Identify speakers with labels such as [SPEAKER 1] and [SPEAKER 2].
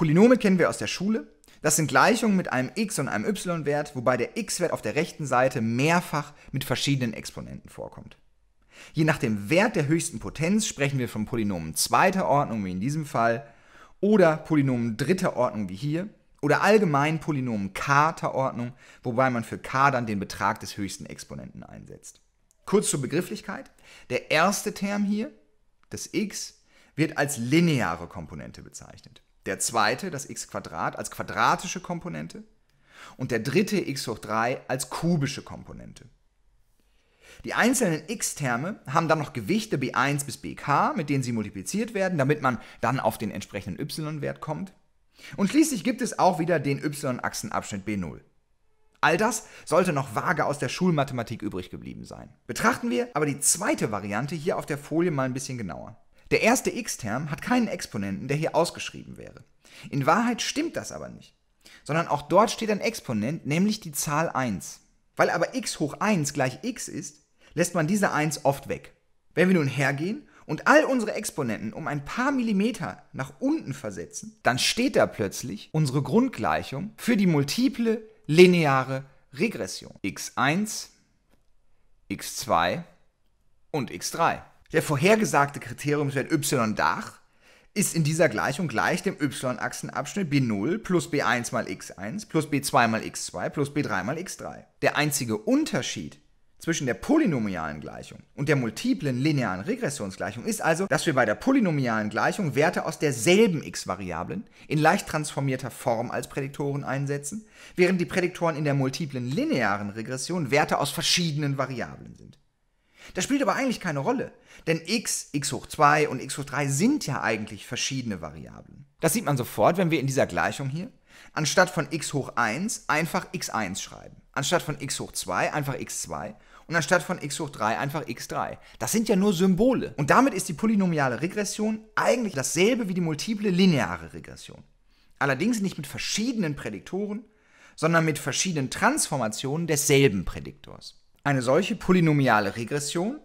[SPEAKER 1] Polynome kennen wir aus der Schule. Das sind Gleichungen mit einem x und einem y-Wert, wobei der x-Wert auf der rechten Seite mehrfach mit verschiedenen Exponenten vorkommt. Je nach dem Wert der höchsten Potenz sprechen wir von Polynomen zweiter Ordnung wie in diesem Fall oder Polynomen dritter Ordnung wie hier oder allgemein Polynomen k-ter Ordnung, wobei man für k dann den Betrag des höchsten Exponenten einsetzt. Kurz zur Begrifflichkeit. Der erste Term hier, das x, wird als lineare Komponente bezeichnet der zweite, das x als quadratische Komponente und der dritte x hoch 3 als kubische Komponente. Die einzelnen x-Terme haben dann noch Gewichte b1 bis bk, mit denen sie multipliziert werden, damit man dann auf den entsprechenden y-Wert kommt. Und schließlich gibt es auch wieder den y-Achsenabschnitt b0. All das sollte noch vage aus der Schulmathematik übrig geblieben sein. Betrachten wir aber die zweite Variante hier auf der Folie mal ein bisschen genauer. Der erste x-Term hat keinen Exponenten, der hier ausgeschrieben wäre. In Wahrheit stimmt das aber nicht, sondern auch dort steht ein Exponent, nämlich die Zahl 1. Weil aber x hoch 1 gleich x ist, lässt man diese 1 oft weg. Wenn wir nun hergehen und all unsere Exponenten um ein paar Millimeter nach unten versetzen, dann steht da plötzlich unsere Grundgleichung für die multiple lineare Regression. x1, x2 und x3. Der vorhergesagte Kriteriumswert y Dach ist in dieser Gleichung gleich dem y-Achsenabschnitt b0 plus b1 mal x1 plus b2 mal x2 plus b3 mal x3. Der einzige Unterschied zwischen der polynomialen Gleichung und der multiplen linearen Regressionsgleichung ist also, dass wir bei der polynomialen Gleichung Werte aus derselben x-Variablen in leicht transformierter Form als Prädiktoren einsetzen, während die Prädiktoren in der multiplen linearen Regression Werte aus verschiedenen Variablen sind. Das spielt aber eigentlich keine Rolle, denn x, x hoch 2 und x hoch 3 sind ja eigentlich verschiedene Variablen. Das sieht man sofort, wenn wir in dieser Gleichung hier anstatt von x hoch 1 einfach x1 schreiben, anstatt von x hoch 2 einfach x2 und anstatt von x hoch 3 einfach x3. Das sind ja nur Symbole. Und damit ist die polynomiale Regression eigentlich dasselbe wie die multiple lineare Regression. Allerdings nicht mit verschiedenen Prädiktoren, sondern mit verschiedenen Transformationen desselben Prädiktors. Eine solche polynomiale Regression